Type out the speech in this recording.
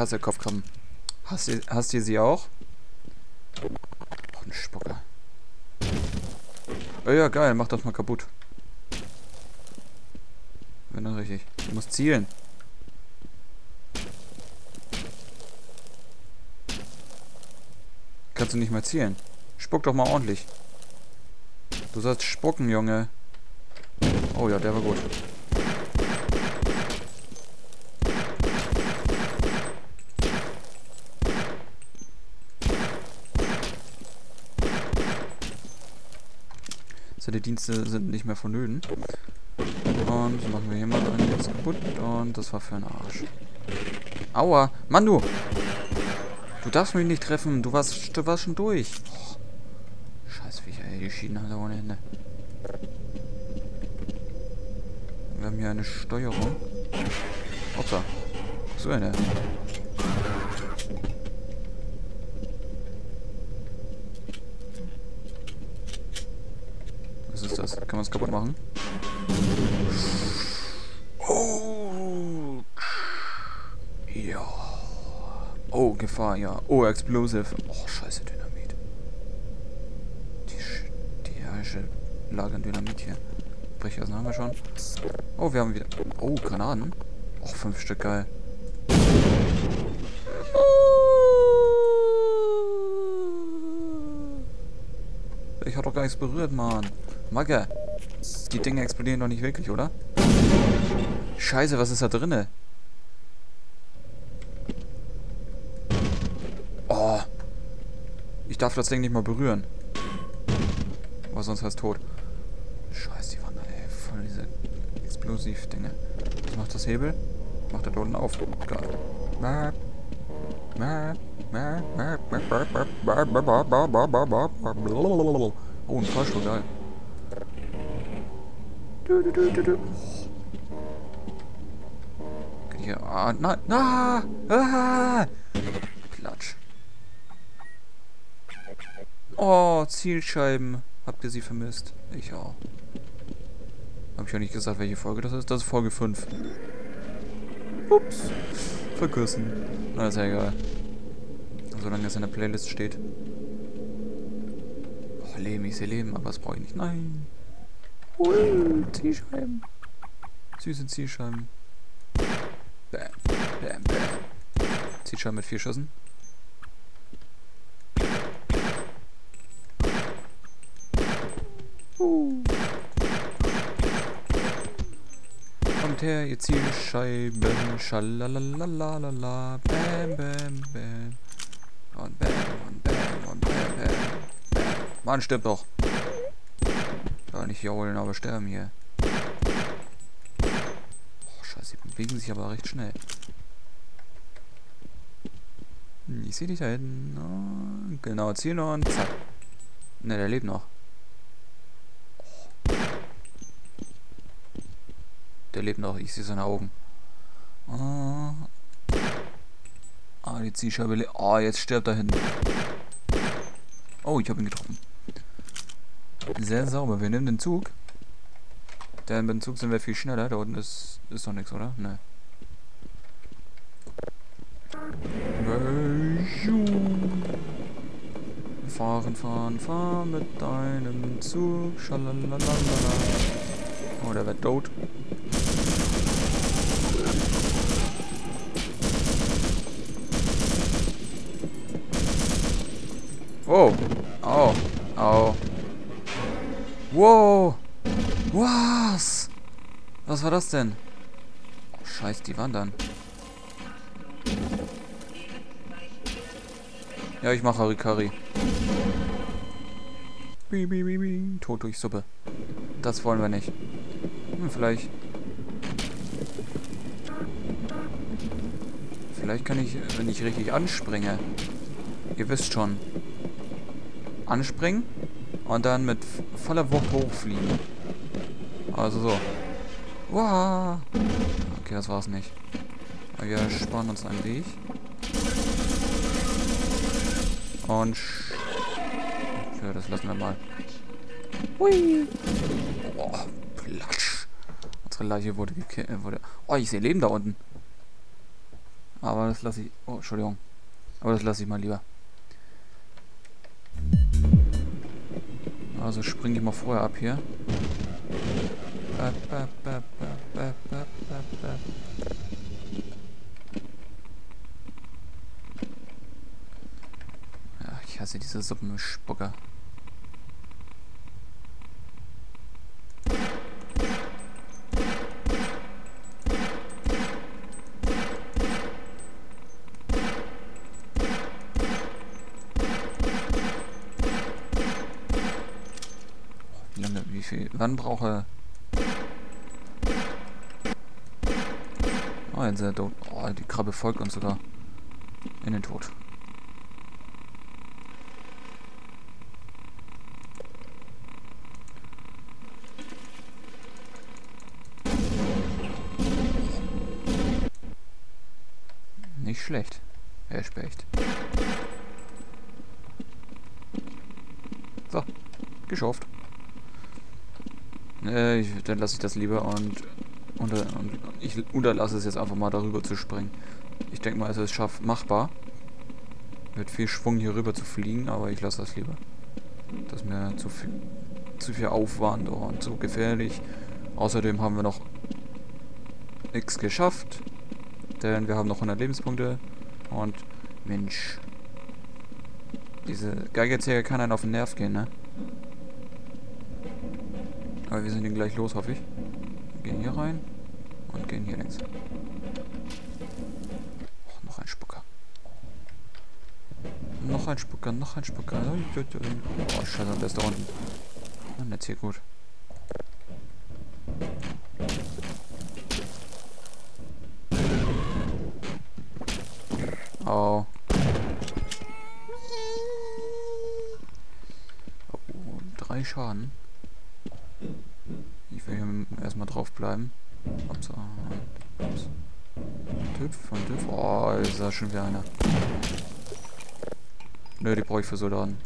hasse Kopfkrabben. Hast du, hast du sie auch? Oh, ein Spucker. Oh ja, geil, mach das mal kaputt. Wenn das richtig. Du musst zielen. Kannst du nicht mehr zielen. Spuck doch mal ordentlich. Du sollst spucken, Junge. Oh ja, der war gut. Seine Dienste sind nicht mehr vonnöten. Und machen wir hier mal einen jetzt kaputt. Und das war für einen Arsch. Aua! Mann, du! Du darfst mich nicht treffen. Du warst, du warst schon durch. Scheiß Viecher, ey. Die schienen alle ohne Hände. Wir haben hier eine Steuerung. Upsa. So eine. Was ist das? Kann man es kaputt machen? Oh. Ja. Oh, Gefahr, ja. Oh, Explosive. Oh, scheiße, Dynamit. Die, Sch die herrische Lage an Dynamit hier. Brecheisen haben wir schon. Oh, wir haben wieder... Oh, Granaten. Oh, fünf Stück, geil. Ich hab doch gar nichts berührt, Mann. Magge. Die Dinge explodieren doch nicht wirklich, oder? Scheiße, was ist da drinne? Oh. Ich darf das Ding nicht mal berühren. Aber sonst heißt tot. Scheiße, die waren da, ey. Voll diese Explosiv-Dinge. Was macht das Hebel? Macht er da unten auf. Geil. Oh, ein Fahrstuhl, geil. Du, du, du. Hier, ah, nein, ah, ah, Klatsch. Oh, Zielscheiben. Habt ihr sie vermisst? Ich auch. Hab ich ja nicht gesagt, welche Folge das ist. Das ist Folge 5. Ups. Verkürzen. Na, ist ja egal. Solange es in der Playlist steht. Oh, Leben, ich sehe Leben, aber das brauche ich nicht. Nein. Ui, Zielscheiben. Süße Zielscheiben. Bam, bam, bam. Zielscheiben mit vier Schüssen. Uh. Kommt her, ihr Zielscheiben. Schalalalala. Bam, bam, bam. Und bam, und bam, und bam, bam. bam. Mann, stirb doch. Ja, nicht jaulen, aber sterben hier. Oh, scheiße, die bewegen sich aber recht schnell. Ich sehe dich da hinten. Oh, genau, noch und zack. Ne, der lebt noch. Oh. Der lebt noch, ich sehe seine Augen. Oh. Ah, die Zielscheibe. Oh, jetzt stirbt er hinten. Oh, ich habe ihn getroffen. Sehr sauber. Wir nehmen den Zug. Denn mit dem Zug sind wir viel schneller. Da unten ist, ist doch nichts, oder? Ne. Fahren, fahren, fahren mit deinem Zug. Schalalalala. Oh, der wird tot. Oh. Oh. Oh. Wow. Was? Was war das denn? Oh, scheiß, die wandern. Ja, ich mache Harikari. Tod durch Suppe. Das wollen wir nicht. Hm, vielleicht... Vielleicht kann ich, wenn ich richtig anspringe... Ihr wisst schon. Anspringen und dann mit voller Wucht hochfliegen. Also so. Wow. Okay, das war's nicht. Wir sparen uns einen Weg. Und... Ja, das lassen wir mal. Hui. Oh, Platsch. Unsere Leiche wurde gekillt. Wurde oh, ich sehe Leben da unten. Aber das lasse ich... Oh, Entschuldigung. Aber das lasse ich mal lieber. Also springe ich mal vorher ab hier. Ja, ich hasse diese Suppenspucker. Viel, wann brauche... Oh, jetzt er. Oh, die Krabbe folgt uns sogar in den Tod. Nicht schlecht. Herr Specht. So, geschafft. Äh, ich, dann lasse ich das lieber und, unter, und ich unterlasse es jetzt einfach mal darüber zu springen. Ich denke mal, es ist schaff machbar. Mit viel Schwung hier rüber zu fliegen, aber ich lasse das lieber. Das ist mir zu viel, zu viel Aufwand und zu gefährlich. Außerdem haben wir noch nichts geschafft. Denn wir haben noch 100 Lebenspunkte. Und Mensch. Diese Geigerzähler kann einen auf den Nerv gehen, ne? Aber wir sind ihn gleich los, hoffe ich. Wir gehen hier rein und gehen hier links. Oh, noch ein Spucker. Noch ein Spucker, noch ein Spucker. Oh, scheiße, der ist da unten. Und jetzt hier gut. Oh. Oh, drei Schaden. Erstmal drauf bleiben. Ups, ups. Tüpf und Tüpf. Oh, ist da schon wieder einer. Nö, die brauche ich für Soldaten.